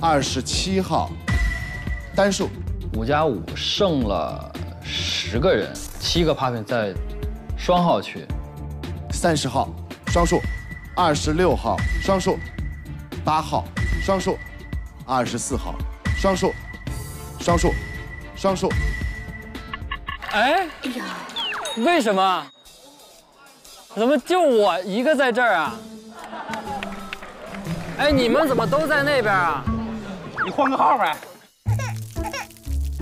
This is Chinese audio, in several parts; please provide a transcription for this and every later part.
二十七号。单数，五加五剩了十个人，七个 popping 在双号区，三十号。双数，二十六号。双数，八号。双数，二十四号。双数，双数，双数。哎，为什么？怎么就我一个在这儿啊？哎，你们怎么都在那边啊？你换个号呗。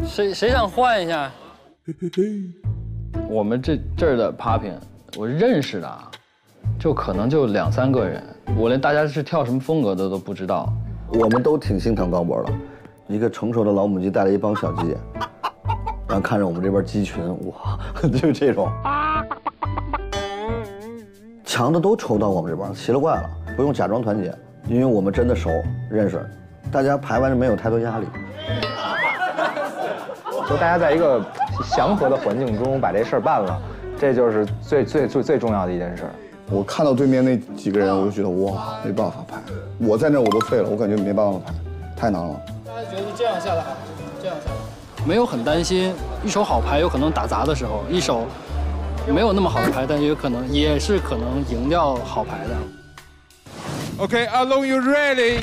谁谁想换一下？我们这这儿的 popping，我认识的啊，就可能就两三个人，我连大家是跳什么风格的都不知道。我们都挺心疼高博的，一个成熟的老母鸡带了一帮小鸡，然后看着我们这边鸡群，哇，就这种，强的都抽到我们这边，奇了怪了，不用假装团结，因为我们真的熟认识，大家排完就没有太多压力。就大家在一个祥和的环境中把这事儿办了，这就是最最最最重要的一件事。我看到对面那几个人，我就觉得哇，没办法排。我在那我都废了，我感觉没办法排，太难了。大家觉得这样下来好，这样下来没有很担心一手好牌有可能打砸的时候，一手没有那么好的牌，但也有可能也是可能赢掉好牌的。Okay, Alone, you ready?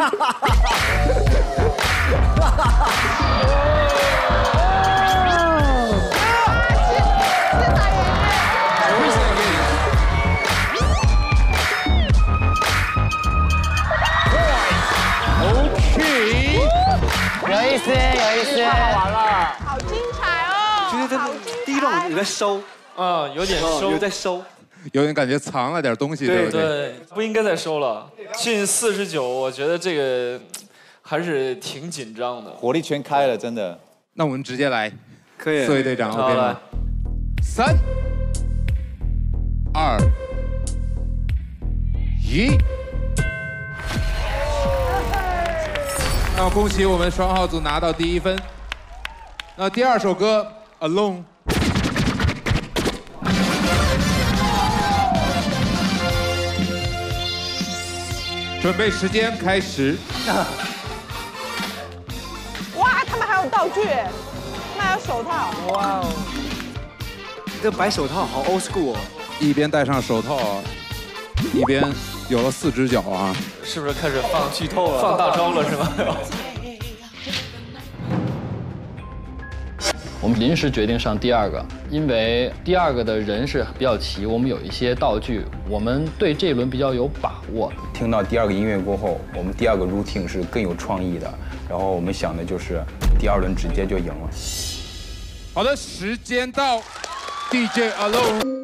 有意思，有意思，完了。好精彩哦！就是他第一轮有在收，嗯，有点收，有在收。有点感觉藏了点东西，对不对？对，不应该再收了。进四十九，我觉得这个还是挺紧张的。火力全开了，真的。那我们直接来，可以四位队长好 OK 吗来？三、二、一。那恭喜我们双号组拿到第一分。那第二首歌《Alone》。准备时间开始。哇，他们还有道具，他们还有手套。哇哦，这白手套好 old school 哦。一边戴上手套，一边有了四只脚啊！是不是开始放剧透了？放大招了是吗？我们临时决定上第二个，因为第二个的人是比较齐，我们有一些道具，我们对这一轮比较有把握。听到第二个音乐过后，我们第二个 routine 是更有创意的，然后我们想的就是第二轮直接就赢了。好的，时间到，DJ Alone。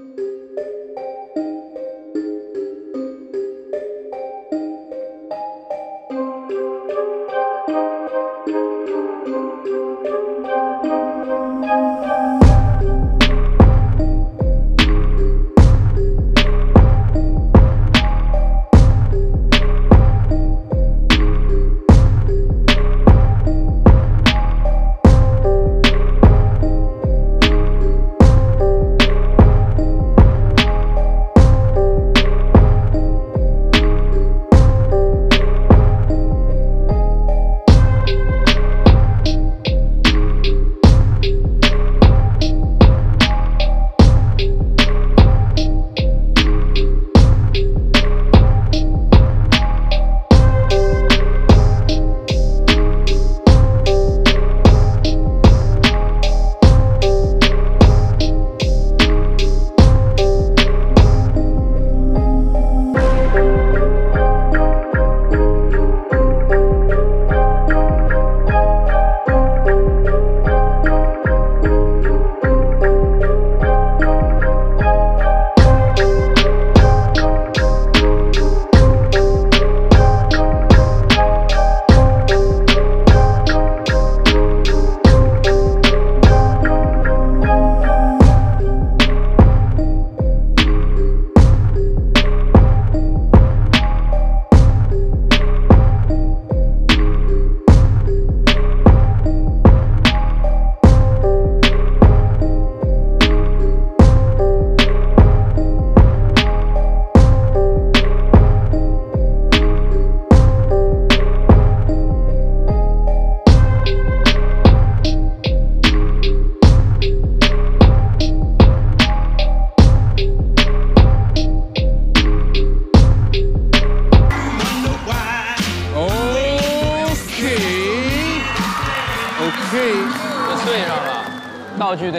丧尸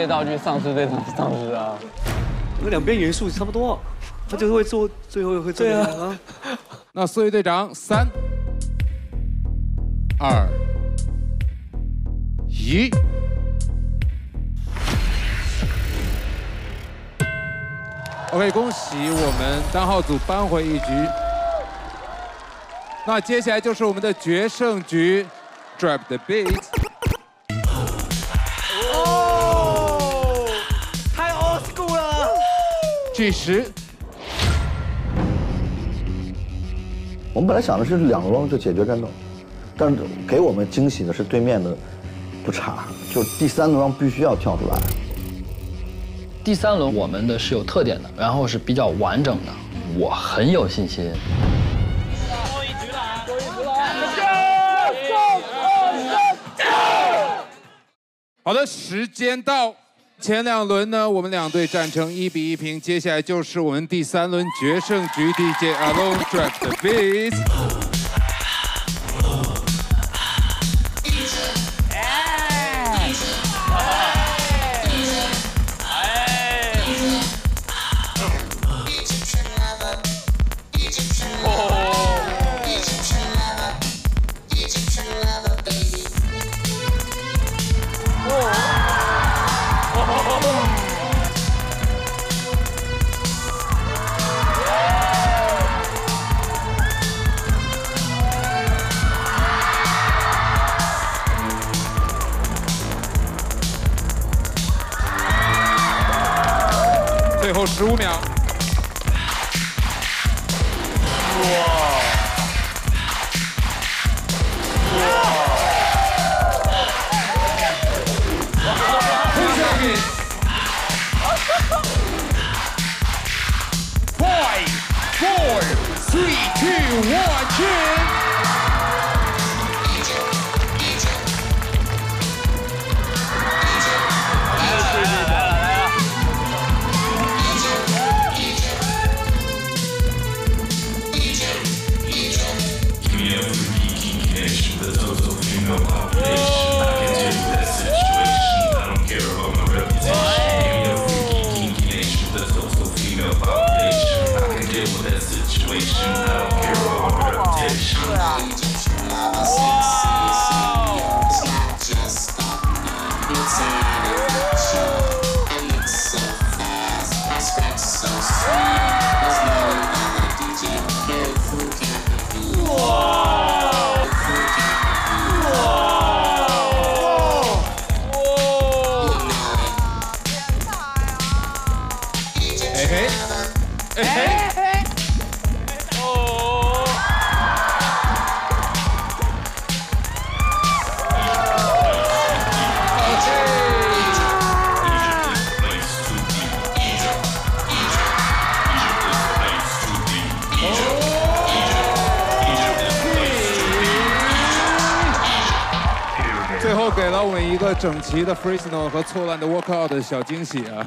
对丧丧尸啊，那两边元素差不多，他就是会做，最后会做啊。那四位队长，三、二、一，OK，恭喜我们单号组扳回一局。那接下来就是我们的决胜局，Drop the beat。计时。我们本来想的是两轮就解决战斗，但是给我们惊喜的是对面的不差，就第三轮必须要跳出来。第三轮我们的是有特点的，然后是比较完整的，我很有信心。多一局了，多一局了，好的，时间到。前两轮呢，我们两队战成一比一平。接下来就是我们第三轮决胜局，DJ Alone Drop the Beat。了我们一个整齐的 freestyle 和错乱的 workout 的小惊喜啊！